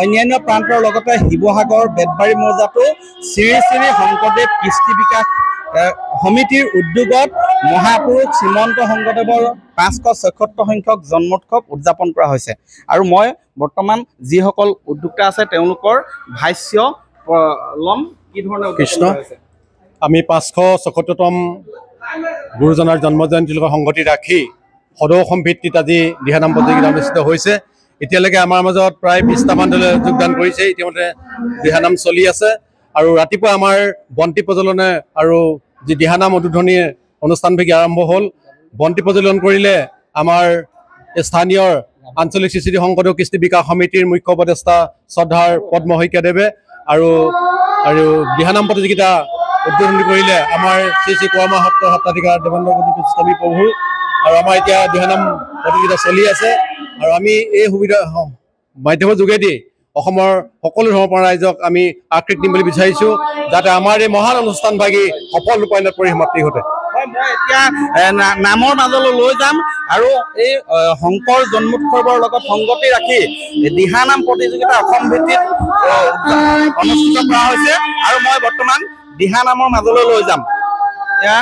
অন্যান্য প্ৰান্তৰ লগতে শিৱসাগৰ বেতবাৰী মৌজাতো শ্ৰী শ্ৰী শংকৰদেৱ কৃষ্টি বিকাশ সমিতিৰ উদ্যোগত মহাপুৰুষ শ্ৰীমন্ত শংকৰদেৱৰ পাঁচশ ছয়সত্তৰ সংখ্যক জন্মোৎসৱ উদযাপন কৰা হৈছে। আৰু মই বৰ্তমান যিসকল উদ্যোক্তা আছে তেওঁলোকৰ ভাষ্য ল'ম। কি ধৰণে কৃষ্ণ। আমি পাঁচশ ছয়সত্তৰতম গুৰুজনাৰ জন্ম জয়ন্তীৰ লগত সংগতি ৰাখি সদৌ অসম ভিত্তিত আজি দিহানাম প্ৰতিযোগিতা অনুষ্ঠিত হৈছে। এতিয়ালৈকে আমাৰ মাজত প্ৰায় বিছটামান দলে যোগদান কৰিছে। ইতিমধ্যে দিহানাম চলি আছে। আৰু ৰাতিপুৱা আমাৰ বন্তি প্ৰজ্বলনে আৰু যি দিহানাম উদ্বোধনী অনুষ্ঠানভাগি আৰম্ভ হ'ল বন্তি প্ৰজ্বলন কৰিলে আমাৰ স্থানীয় আঞ্চলিক শ্ৰী শ্ৰী শংকৰদেৱ কৃষ্টি বিকাশ সমিতিৰ মুখ্য উপদেষ্টা শ্ৰদ্ধাৰ পদ্ম শইকীয়াদেৱে আৰু আৰু দিহানাম প্ৰতিযোগিতা উদ্বোধন কৰিলে আমাৰ শ্ৰী শ্ৰী কৰ্মা সত্ৰ সত্ৰাধিকাৰ দেৱেন্দ্ৰ গোস্বামী প্ৰভু। আৰু আমাৰ এতিয়া দিহানাম প্ৰতিযোগিতা চলি আছে। আৰু আমি এই সুবিধা মাধ্যমৰ যোগেদি অসমৰ সকলো ধৰ্মৰ ৰাইজক আমি আকৃত দিম বুলি বিচাৰিছো যাতে আমাৰ এই মহান অনুষ্ঠান ভাগি সফল ৰূপায়ণত পৰিসমাপ্তি ঘটে। নামৰ মাজলৈ লৈ যাম আৰু এই শংকৰ জন্মোৎসৱৰ লগত সংগতি ৰাখি দিহানাম প্ৰতিযোগিতা অসম ভিত্তিত অনুষ্ঠিত কৰা হৈছে আৰু মই বৰ্তমান দিহানামৰ মাজলৈ লৈ যাম। এয়া।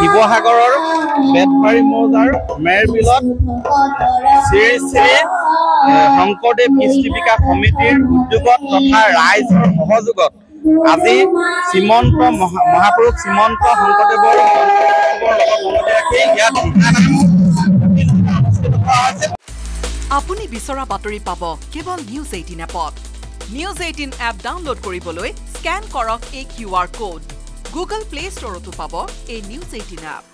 শিৱসাগৰৰ বেতবাৰী মৌজাৰ মেৰ বিলত শ্ৰী শ্ৰী শংকৰদেৱ কৃষ্টি বিকাশ সমিতিৰ উদ্যোগত তথা ৰাইজৰ সহযোগত আজি শ্ৰীমন্ত মহা- মহাপুৰুষ শ্ৰীমন্ত শংকৰদেৱৰ আপুনি বিচৰা বাতৰি পাব কেৱল নিউজ এইটিন এপত। নিউজ এইটিন এপ ডাউনলোড কৰিবলৈ স্কেন কৰক এই Q R code. Google Play ষ্টৰতো পাব এই নিউজ এইটিন এপ